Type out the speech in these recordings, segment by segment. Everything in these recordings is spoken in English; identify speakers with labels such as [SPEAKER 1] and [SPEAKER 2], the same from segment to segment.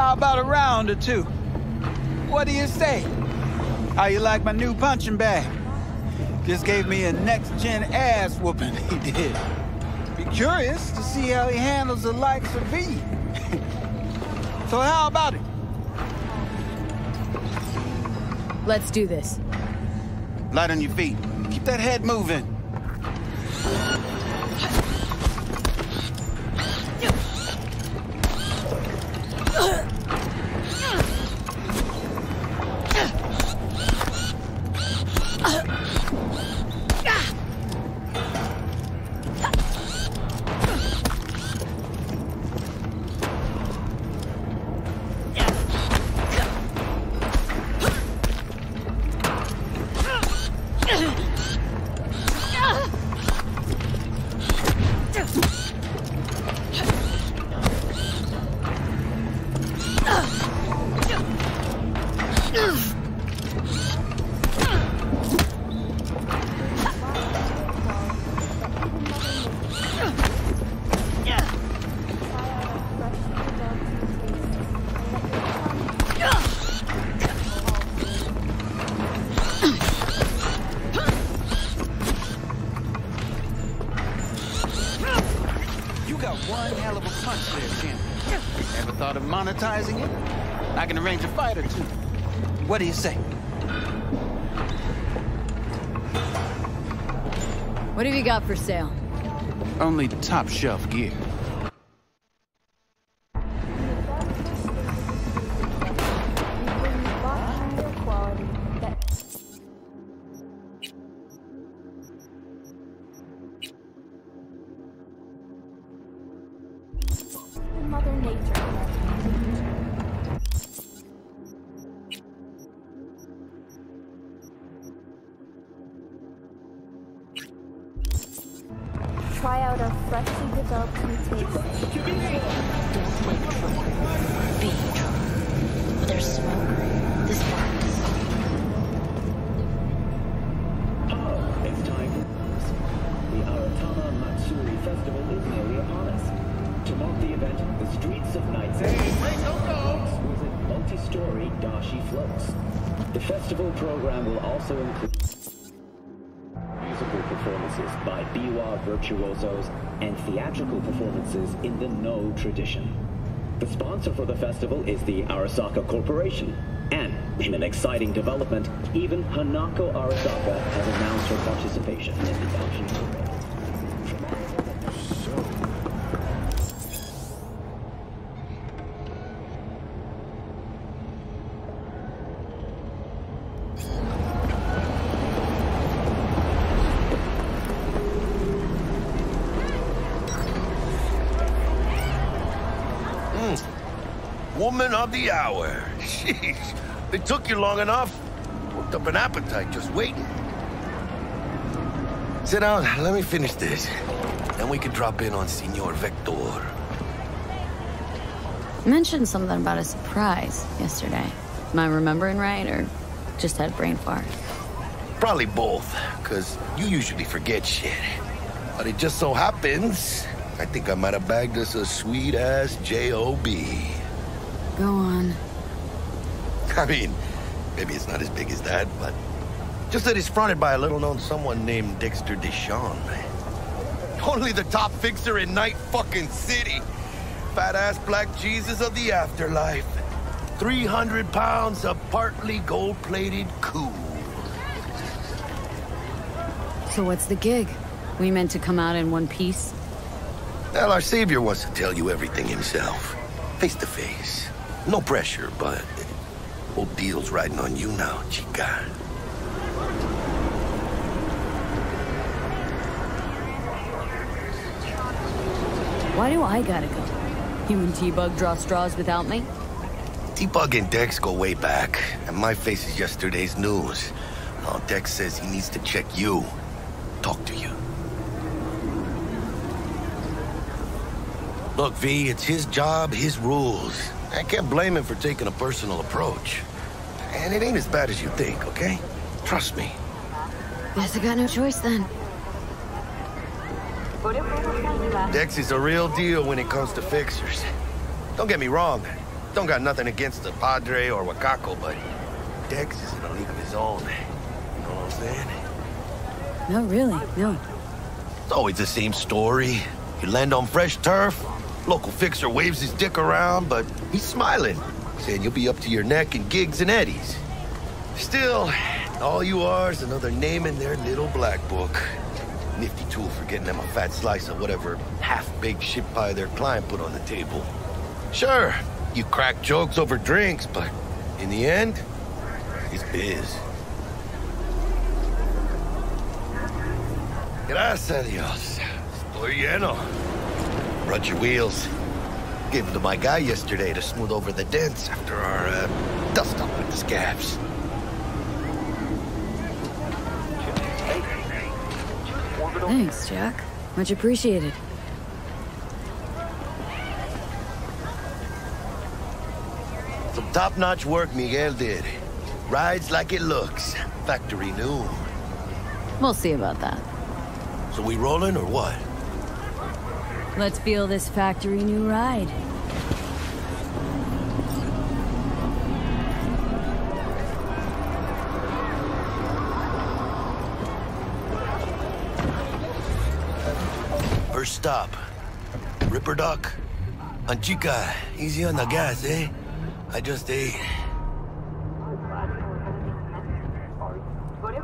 [SPEAKER 1] How about a round or two? What do you say? How you like my new punching bag? Just gave me a next-gen ass whooping, he did. Be curious to see how he handles the likes of V. so how about it?
[SPEAKER 2] Let's do this.
[SPEAKER 1] Light on your feet. Keep that head moving. Thought of monetizing it? I can arrange a fight or two. What do you say?
[SPEAKER 2] What have you got for sale?
[SPEAKER 1] Only top shelf gear.
[SPEAKER 3] Try out our freshly developed new taste.
[SPEAKER 4] There's smoke. This box.
[SPEAKER 5] It's time for the Aratama Matsuri Festival is nearly upon us. To mark the event, the streets of Night City exquisite multi-story dashi floats. The festival program will also include musical by biwa virtuosos and theatrical performances in the No tradition. The sponsor for the festival is the Arasaka Corporation. And in an exciting development, even Hanako Arasaka has announced her participation in the Dashi
[SPEAKER 6] Woman of the hour. Jeez, it took you long enough. Worked up an appetite just waiting. Sit down, let me finish this. Then we can drop in on Senor Vektor.
[SPEAKER 2] Mentioned something about a surprise yesterday. Am I remembering right, or just had a brain fart?
[SPEAKER 6] Probably both, because you usually forget shit. But it just so happens, I think I might have bagged us a sweet-ass J.O.B.
[SPEAKER 2] Go on.
[SPEAKER 6] I mean, maybe it's not as big as that, but just that he's fronted by a little-known someone named Dexter Deshawn. Only the top fixer in Night fucking City. Fat-ass black Jesus of the afterlife. 300 pounds of partly gold-plated cool.
[SPEAKER 2] So what's the gig? We meant to come out in one piece?
[SPEAKER 6] Well, our savior wants to tell you everything himself. Face to face. No pressure, but old deal's riding on you now, chica.
[SPEAKER 2] Why do I gotta go? You and T-Bug draw straws without me?
[SPEAKER 6] T-Bug and Dex go way back, and my face is yesterday's news. Now Dex says he needs to check you. Talk to you. Look, V, it's his job, his rules. I can't blame him for taking a personal approach. And it ain't as bad as you think, okay? Trust me.
[SPEAKER 2] Guess I got no choice then.
[SPEAKER 6] Dex is a real deal when it comes to fixers. Don't get me wrong. Don't got nothing against the Padre or Wakako, but Dex is in a league of his own. You know what I'm saying?
[SPEAKER 2] No, really, no.
[SPEAKER 6] It's always the same story. You land on fresh turf, local fixer waves his dick around, but he's smiling, saying you'll be up to your neck in gigs and eddies. Still, all you are is another name in their little black book. Nifty tool for getting them a fat slice of whatever half-baked shit pie their client put on the table. Sure, you crack jokes over drinks, but in the end, it's biz. Gracias Dios. Estoy lleno. Brought your wheels. Gave them to my guy yesterday to smooth over the dents after our uh, dust up with the scabs.
[SPEAKER 2] Thanks, Jack. Much appreciated.
[SPEAKER 6] Some top-notch work Miguel did. Rides like it looks. Factory new.
[SPEAKER 2] We'll see about that.
[SPEAKER 6] So we rolling or what?
[SPEAKER 2] Let's feel this factory new ride.
[SPEAKER 6] First stop. Ripperdoc. Anchica, easy on the gas, eh? I just ate.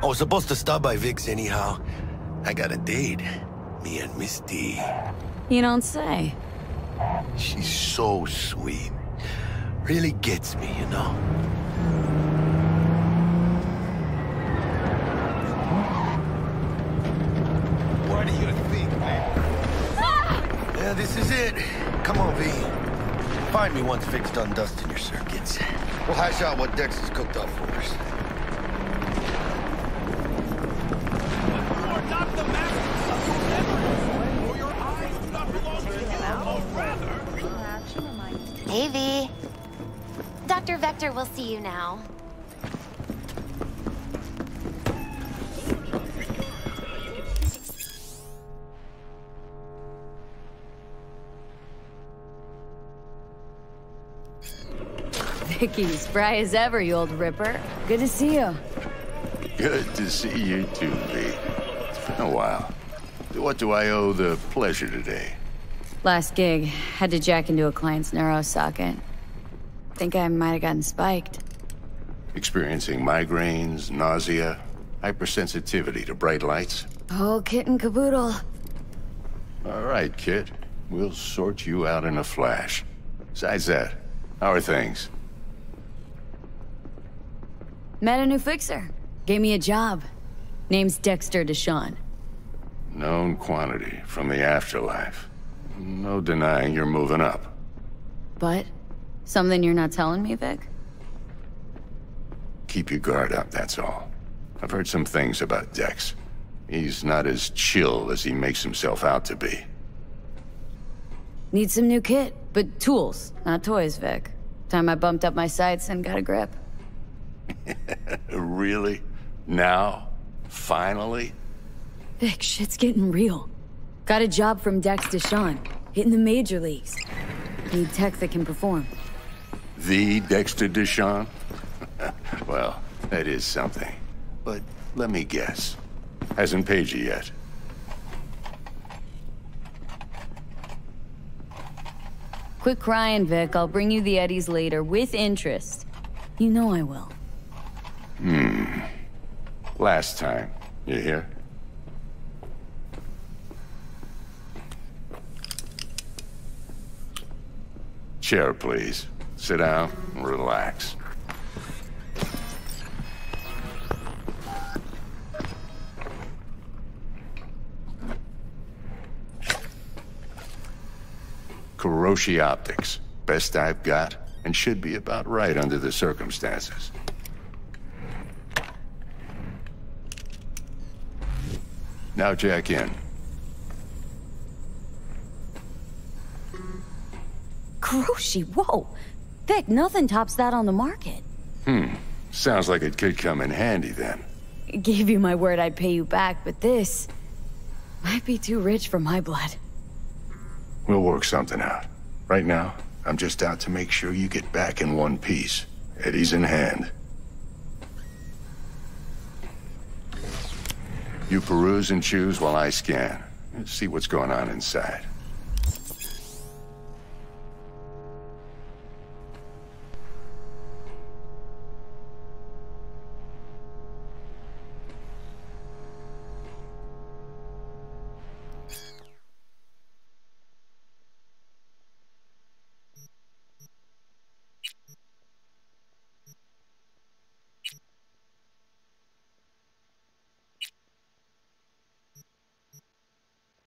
[SPEAKER 6] I was supposed to stop by Vik's anyhow. I got a date. Me and Misty.
[SPEAKER 2] You don't say.
[SPEAKER 6] She's so sweet. Really gets me, you know?
[SPEAKER 1] What do you think, man?
[SPEAKER 6] Yeah, this is it. Come on, V. Find me once Vik's done dusting your circuits. We'll hash out what Dex has cooked up for us.
[SPEAKER 4] Davy. Dr. Vektor will see you now.
[SPEAKER 2] Vicky, spry as ever, you old ripper. Good to see you.
[SPEAKER 7] Good to see you too, V. It's been a while. What do I owe the pleasure today?
[SPEAKER 2] Last gig, had to jack into a client's neuro socket. Think I might have gotten spiked.
[SPEAKER 7] Experiencing migraines, nausea, hypersensitivity to bright lights?
[SPEAKER 2] Oh, kit and caboodle.
[SPEAKER 7] All right, kid. We'll sort you out in a flash. Besides that, how are things?
[SPEAKER 2] Met a new fixer. Gave me a job. Name's Dexter Deshawn.
[SPEAKER 7] Known quantity from the afterlife. No denying you're moving up.
[SPEAKER 2] But, something you're not telling me, Vik?
[SPEAKER 7] Keep your guard up, that's all. I've heard some things about Dex. He's not as chill as he makes himself out to be.
[SPEAKER 2] Need some new kit, but tools, not toys, Vik. Time I bumped up my sights and got a grip.
[SPEAKER 7] Really? Now? Finally?
[SPEAKER 2] Vik, shit's getting real. Got a job from Dex Deshawn, hitting the major leagues. Need tech that can perform.
[SPEAKER 7] The Dexter Deshawn? well, that is something. But let me guess. Hasn't paid you yet.
[SPEAKER 2] Quit crying, Vik. I'll bring you the Eddies later, with interest. You know I will. Hmm.
[SPEAKER 7] Last time. You hear? Chair, please. Sit down and relax. Kiroshi Optics. Best I've got, and should be about right under the circumstances. Now jack in.
[SPEAKER 2] Kiroshi, whoa! Vik, nothing tops that on the market. Hmm.
[SPEAKER 7] Sounds like it could come in handy then.
[SPEAKER 2] Gave you my word I'd pay you back, but this... might be too rich for my blood.
[SPEAKER 7] We'll work something out. Right now, I'm just out to make sure you get back in one piece. Eddie's in hand. You peruse and choose while I scan. See what's going on inside.